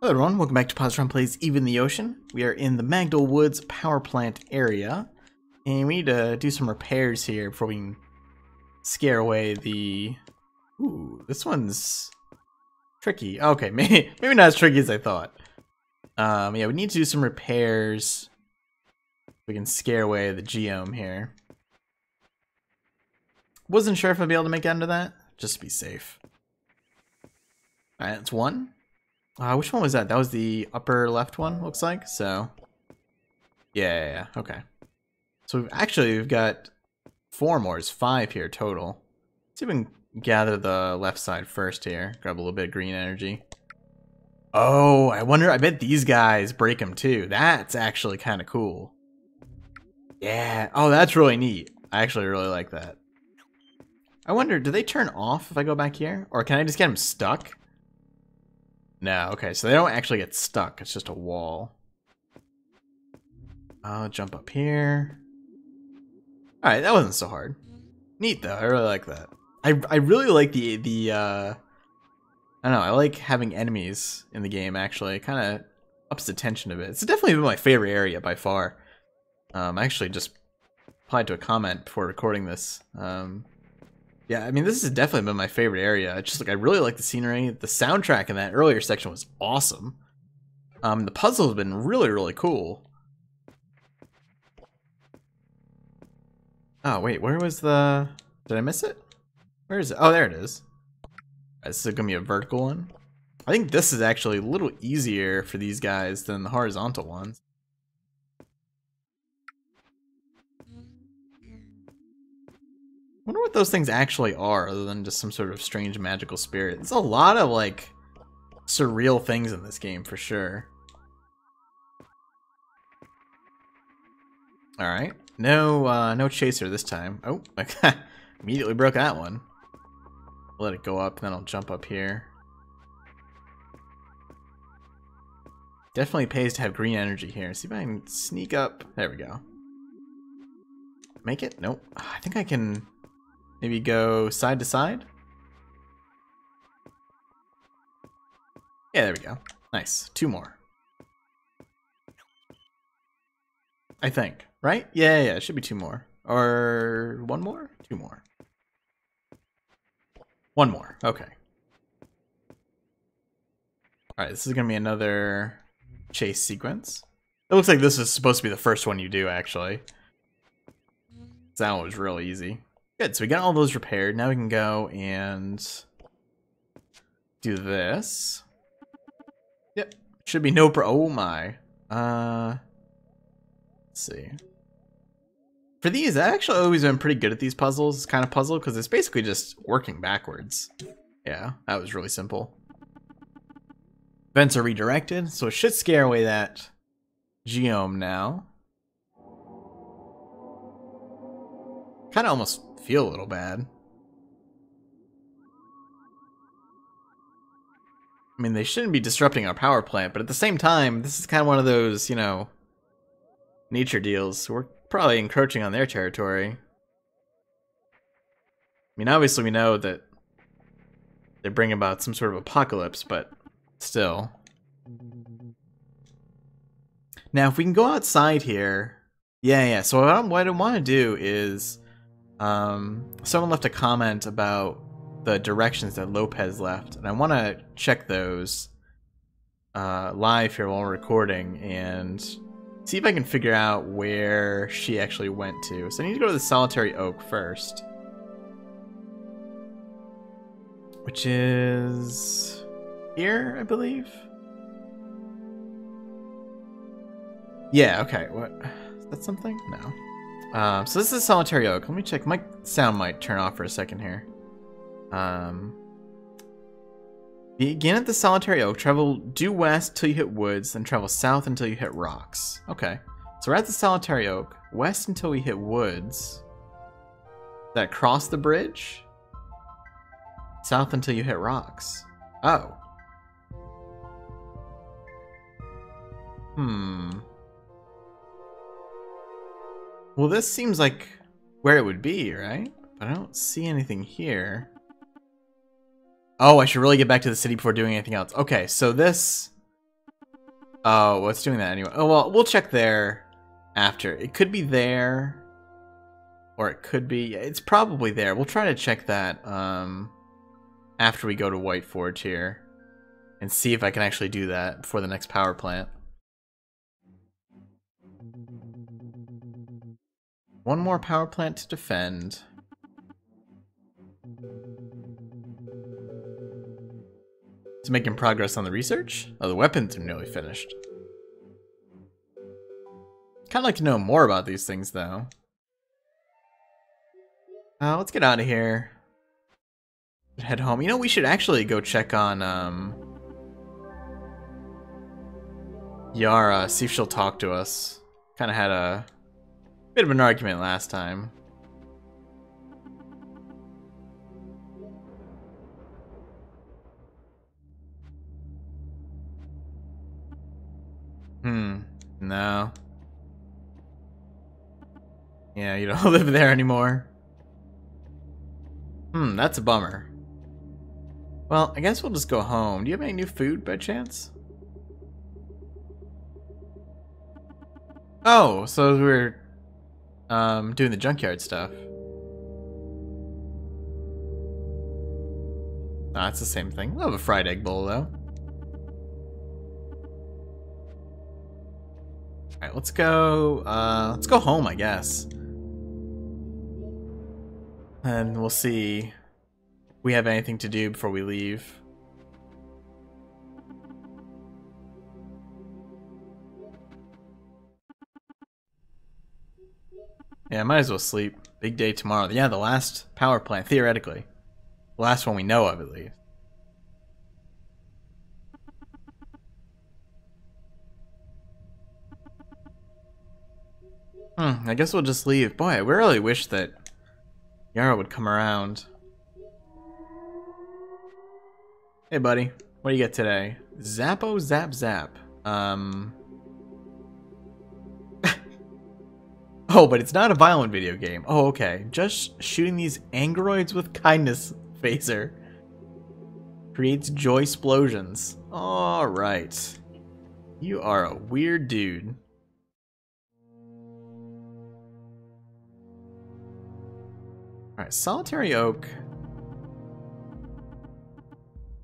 Hello everyone, welcome back to Positron Plays Even the Ocean. We are in the Magdal Woods power plant area, and we need to do some repairs here before we can scare away the... Ooh, this one's tricky. Okay, maybe, maybe not as tricky as I thought. Um, yeah, we need to do some repairs. We can scare away the geome here. Wasn't sure if I'd be able to make it under that, just to be safe. Alright, that's one. Uh, which one was that? That was the upper left one, looks like. So, yeah, yeah, yeah. okay. So we've actually we've got four more. It's five here total. Let's see if we can gather the left side first here. Grab a little bit of green energy. Oh, I wonder. I bet these guys break them too. That's actually kind of cool. Yeah. Oh, that's really neat. I actually really like that. I wonder, do they turn off if I go back here? Or can I just get them stuck? No, okay, so they don't actually get stuck. It's just a wall. I'll jump up here. Alright, that wasn't so hard. Neat though, I really like that. I, I really like the, the, uh... I don't know, I like having enemies in the game, actually. It kind of ups the tension a bit. It's definitely been my favorite area by far. Um, I actually just applied to a comment before recording this. Um, yeah, I mean, this has definitely been my favorite area. It's just like I really like the scenery. The soundtrack in that earlier section was awesome. Um, the puzzle has been really, really cool. Oh, wait, where was the... Did I miss it? Where is it? Oh, there it is. This is to be a vertical one. I think this is actually a little easier for these guys than the horizontal ones. Wonder what those things actually are, other than just some sort of strange magical spirit. There's a lot of, like, surreal things in this game, for sure. Alright. No, uh, no chaser this time. Oh, immediately broke that one. Let it go up, and then I'll jump up here. Definitely pays to have green energy here. See if I can sneak up. There we go. Make it? Nope. I think I can Maybe go side to side? Yeah, there we go. Nice. Two more. I think. Right? Yeah, yeah, it should be two more. Or one more? Two more. One more. Okay. Alright, this is going to be another chase sequence. It looks like this is supposed to be the first one you do, actually. That one was real easy. Good, so we got all those repaired. Now we can go and do this. Yep, should be no pro- oh my. Uh, let's see. For these, I actually always been pretty good at these puzzles, kind of puzzle, because it's basically just working backwards. Yeah, that was really simple. Vents are redirected, so it should scare away that geome now. Kind of almost feel a little bad. I mean, they shouldn't be disrupting our power plant, but at the same time, this is kind of one of those, you know, nature deals. We're probably encroaching on their territory. I mean, obviously we know that they bring about some sort of apocalypse, but still. Now, if we can go outside here... Yeah, yeah, so what I, what I want to do is um, someone left a comment about the directions that Lopez left, and I want to check those uh, live here while recording and see if I can figure out where she actually went to. So I need to go to the Solitary Oak first. Which is here, I believe. Yeah, okay. What? Is that something? No. Um, so this is Solitary Oak. Let me check. My sound might turn off for a second here. Um, begin at the Solitary Oak. Travel due west till you hit woods, then travel south until you hit rocks. Okay. So we're at the Solitary Oak. West until we hit woods. That cross the bridge? South until you hit rocks. Oh. Hmm. Well, this seems like where it would be, right? But I don't see anything here. Oh, I should really get back to the city before doing anything else. Okay, so this Oh, what's doing that anyway. Oh, well, we'll check there after. It could be there, or it could be... It's probably there. We'll try to check that um, after we go to Whiteforge here and see if I can actually do that before the next power plant. One more power plant to defend. It's making progress on the research? Oh, the weapons are nearly finished. Kind of like to know more about these things, though. Uh, let's get out of here. Head home. You know, we should actually go check on um, Yara, see if she'll talk to us. Kind of had a bit of an argument last time. Hmm, no. Yeah, you don't live there anymore. Hmm, that's a bummer. Well, I guess we'll just go home. Do you have any new food by chance? Oh, so we're um, doing the junkyard stuff. Ah, it's the same thing. We'll have a fried egg bowl, though. Alright, let's go, uh, let's go home, I guess. And we'll see we have anything to do before we leave. Yeah, might as well sleep. Big day tomorrow. Yeah, the last power plant, theoretically. The last one we know of, at least. Hmm, I guess we'll just leave. Boy, I really wish that Yara would come around. Hey, buddy. What do you get today? Zappo Zap Zap. Um... Oh, but it's not a violent video game. Oh, okay. Just shooting these angroids with kindness, Phaser. Creates joy explosions. Alright. You are a weird dude. Alright, Solitary Oak.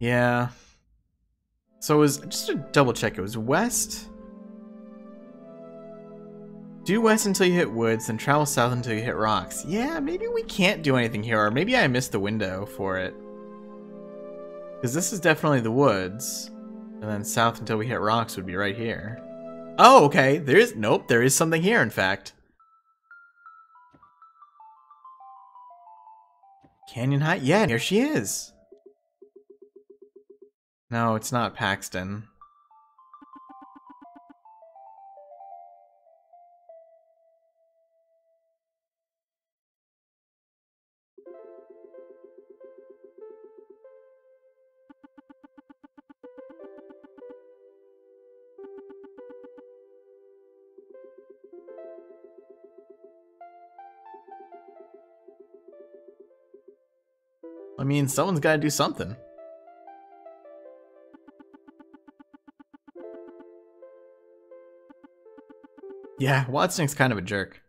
Yeah. So it was, just to double check, it was west do west until you hit woods, then travel south until you hit rocks. Yeah, maybe we can't do anything here, or maybe I missed the window for it. Because this is definitely the woods. And then south until we hit rocks would be right here. Oh, okay. There is... Nope, there is something here, in fact. Canyon High? Yeah, here she is. No, it's not Paxton. Someone's got to do something. Yeah, Watson's kind of a jerk.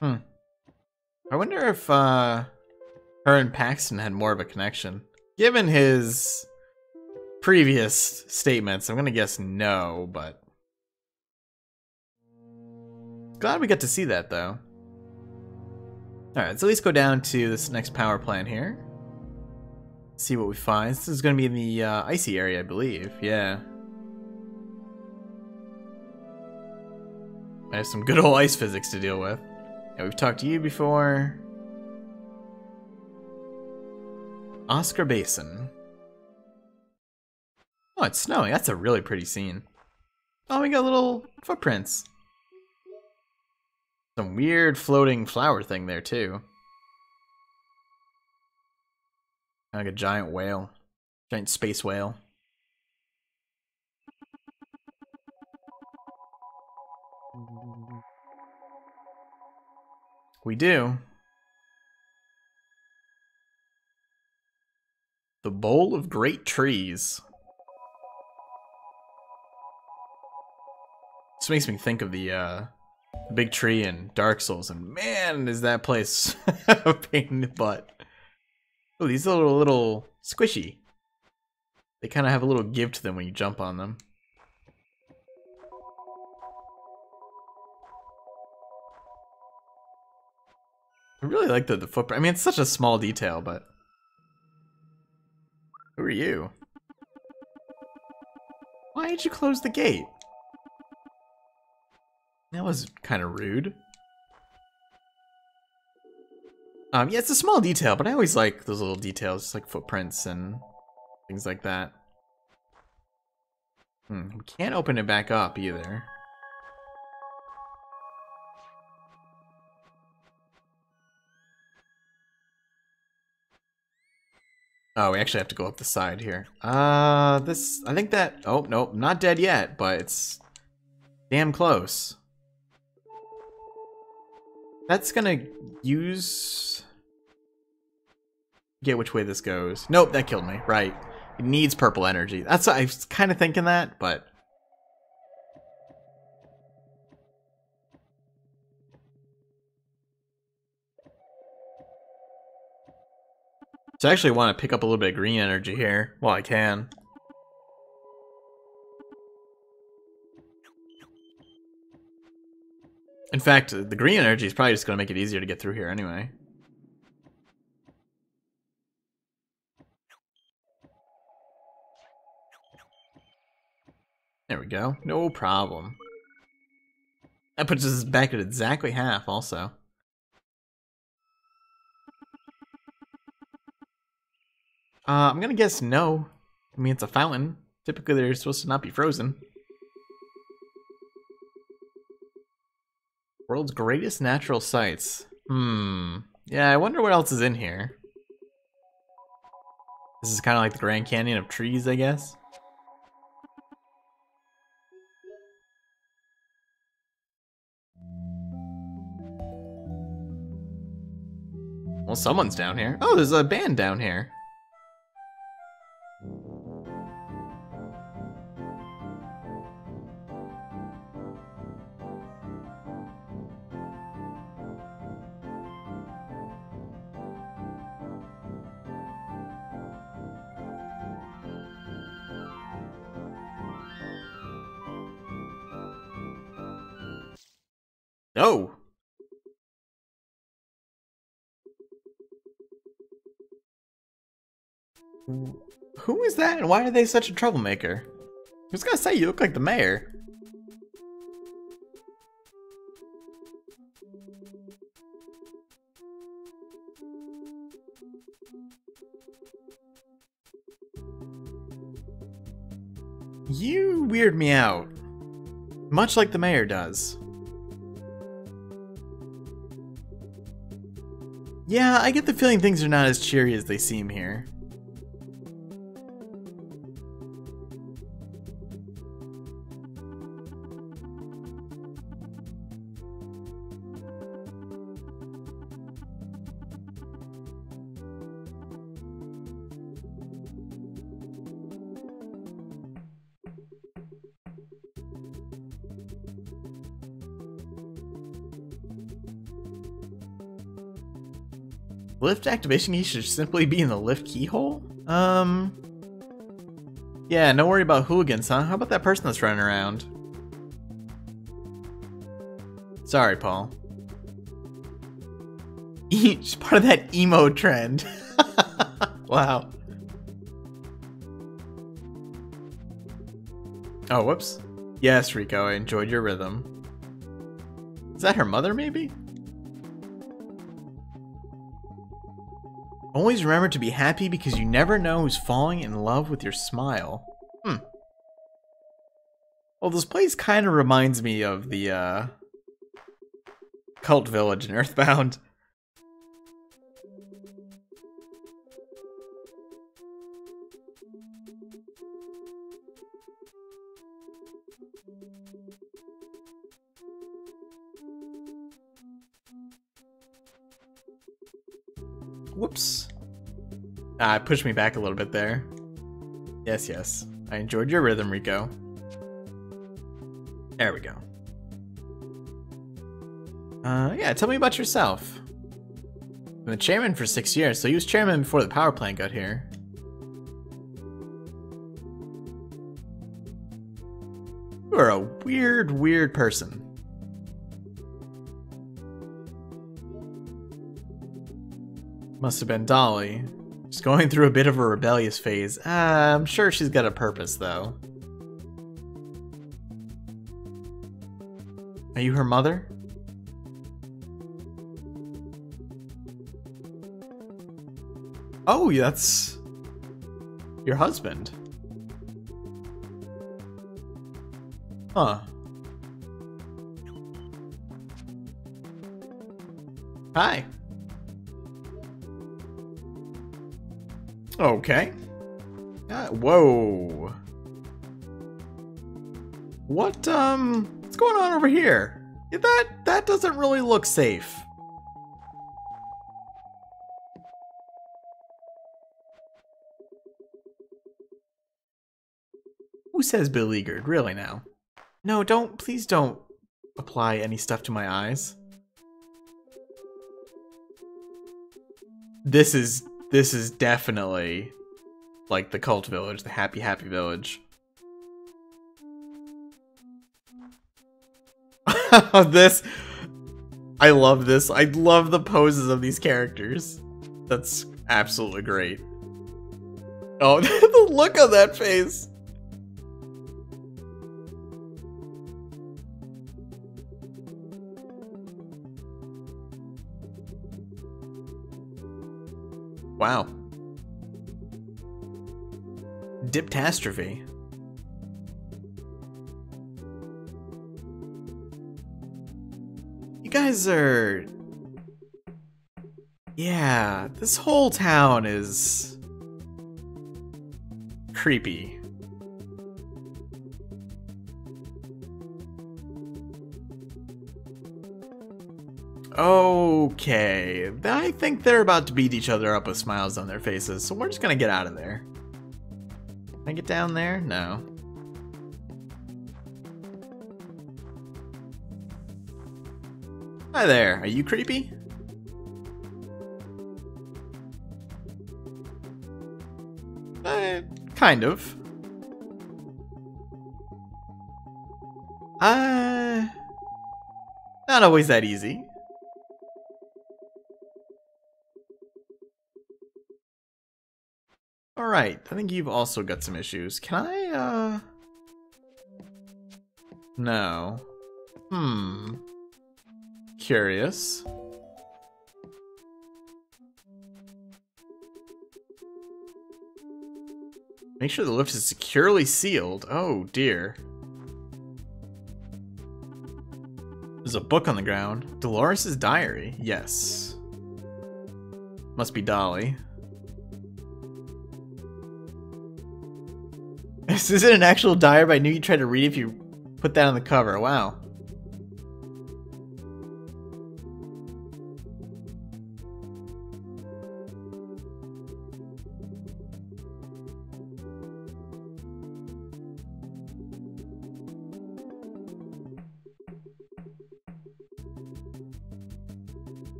Hmm. I wonder if uh, her and Paxton had more of a connection. Given his previous statements, I'm gonna guess no, but Glad we got to see that, though. Alright, let's at least go down to this next power plant here. See what we find. This is going to be in the uh, icy area, I believe. Yeah. I have some good old ice physics to deal with. Yeah, we've talked to you before. Oscar Basin. Oh, it's snowing. That's a really pretty scene. Oh, we got little footprints. Some weird floating flower thing there too. Like a giant whale. Giant space whale. We do. The Bowl of Great Trees. This makes me think of the uh, big tree in Dark Souls, and man, is that place a pain in the butt. Oh, these are a little, little squishy. They kind of have a little give to them when you jump on them. I really like the, the footprint. I mean, it's such a small detail, but... Who are you? Why did you close the gate? That was kind of rude. Um, yeah, it's a small detail, but I always like those little details, like footprints and things like that. Hmm, we can't open it back up either. Oh, we actually have to go up the side here. Uh, this, I think that, oh, nope, not dead yet, but it's damn close. That's gonna use... Get which way this goes. Nope, that killed me, right. It needs purple energy. That's, I was kind of thinking that, but So I actually want to pick up a little bit of green energy here while I can. In fact, the green energy is probably just going to make it easier to get through here anyway. There we go. No problem. That puts us back at exactly half also. Uh, I'm gonna guess no. I mean, it's a fountain. Typically, they're supposed to not be frozen. World's greatest natural sights. Hmm. Yeah, I wonder what else is in here. This is kind of like the Grand Canyon of trees, I guess. Well, someone's down here. Oh, there's a band down here. Who is that and why are they such a troublemaker? I was gonna say you look like the mayor. You weird me out. Much like the mayor does. Yeah, I get the feeling things are not as cheery as they seem here. Lift activation key should simply be in the lift keyhole? Um... Yeah, no worry about hooligans, huh? How about that person that's running around? Sorry, Paul. Each part of that emo trend. wow. Oh, whoops. Yes, Rico, I enjoyed your rhythm. Is that her mother, maybe? Always remember to be happy because you never know who's falling in love with your smile. Hmm. Well, this place kind of reminds me of the, uh... Cult Village in Earthbound. Ah, it pushed me back a little bit there. Yes, yes. I enjoyed your rhythm, Rico. There we go. Uh, yeah, tell me about yourself. Been the chairman for six years, so he was chairman before the power plant got here. You are a weird, weird person. Must have been Dolly. She's going through a bit of a rebellious phase. Uh, I'm sure she's got a purpose, though. Are you her mother? Oh, that's your husband. Huh. Hi. Okay. Uh, whoa. What, um, what's going on over here? That, that doesn't really look safe. Who says beleaguered? Really now? No, don't, please don't apply any stuff to my eyes. This is, this is definitely like the cult village, the happy, happy village. this, I love this. I love the poses of these characters. That's absolutely great. Oh, the look on that face. Wow. Diptastrophe. You guys are... Yeah, this whole town is... creepy. Oh, Okay, I think they're about to beat each other up with smiles on their faces, so we're just gonna get out of there. Can I get down there? No. Hi there, are you creepy? Uh, kind of. Uh, not always that easy. Alright, I think you've also got some issues. Can I, uh... No. Hmm. Curious. Make sure the lift is securely sealed. Oh, dear. There's a book on the ground. Dolores' diary. Yes. Must be Dolly. This isn't an actual diary, but I knew you'd try to read if you put that on the cover. Wow.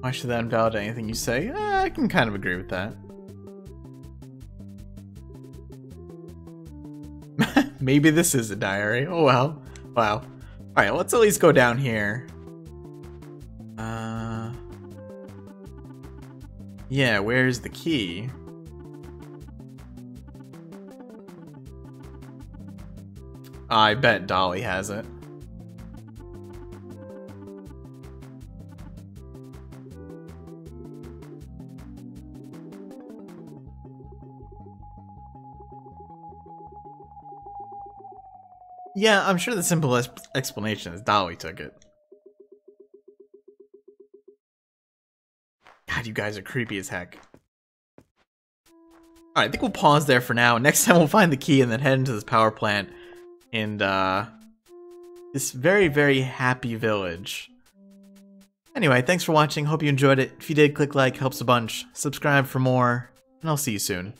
Why should that invalidate anything you say? Eh, I can kind of agree with that. Maybe this is a diary. Oh well. Wow. Alright, let's at least go down here. Uh... Yeah, where's the key? I bet Dolly has it. Yeah, I'm sure the simplest explanation is Dolly took it. God, you guys are creepy as heck. Alright, I think we'll pause there for now. Next time we'll find the key and then head into this power plant and uh, this very, very happy village. Anyway, thanks for watching. Hope you enjoyed it. If you did, click like, helps a bunch. Subscribe for more. And I'll see you soon.